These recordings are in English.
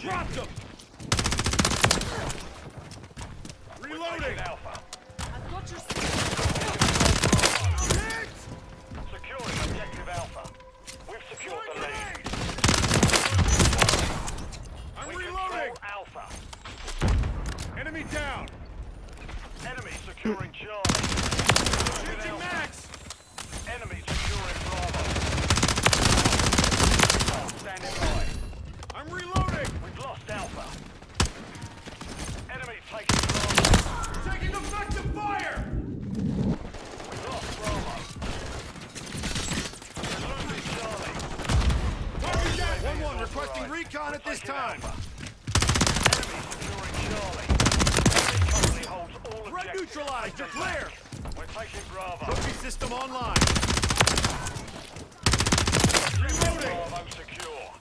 Dropped him! Reloading! Alpha. I've got your... We've secured the lead. Enemy down! Enemy securing Charlie. advised, you're clear! We're taking Bravo. Cookie system online. Reloading! Bravo secure.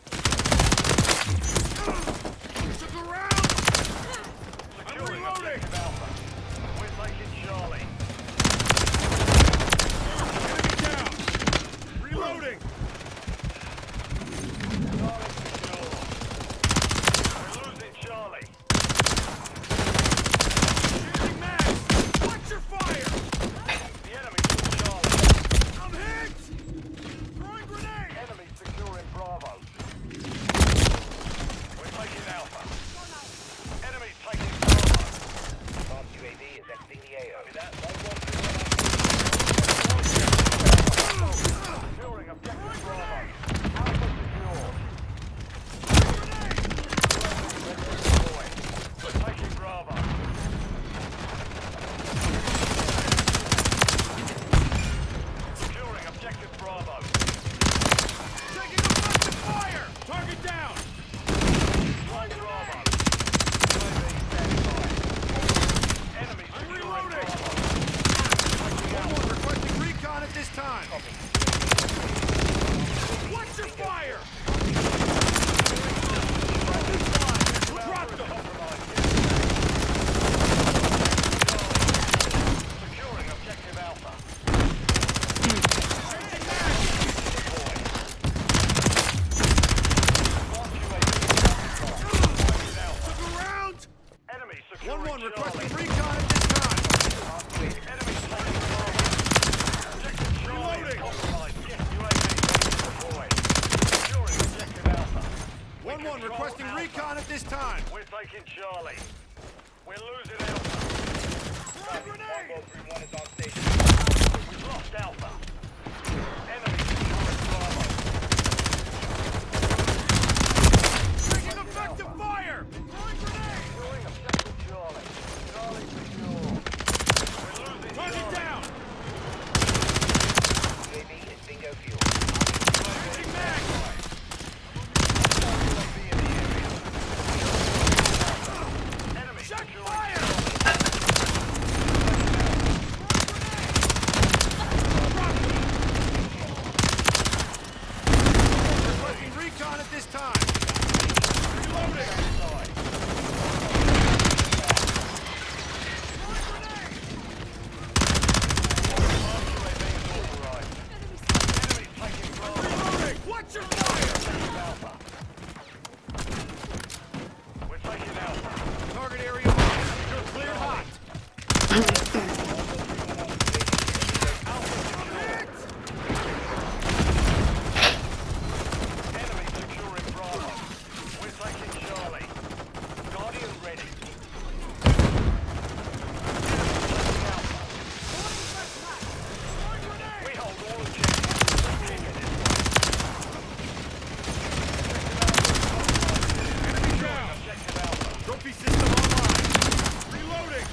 one requesting recon at this time. One one requesting recon at this time. We're taking Charlie. We're losing. Reloading.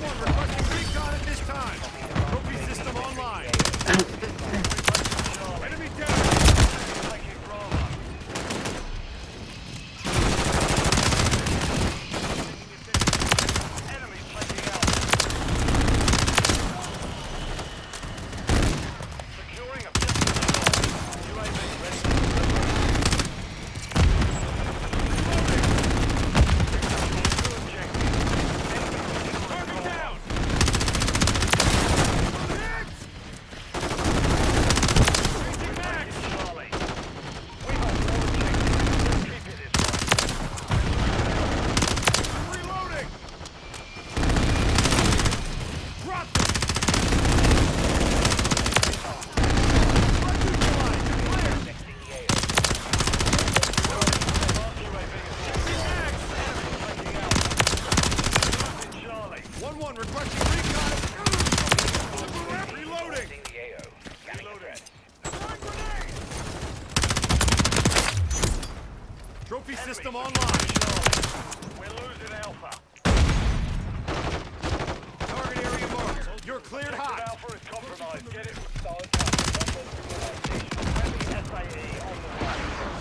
one. Trophy Enemy. system online. We're losing Alpha. Target area marked. You're cleared hot. Alpha is compromised. Get it. Solid copy. SIE on the right.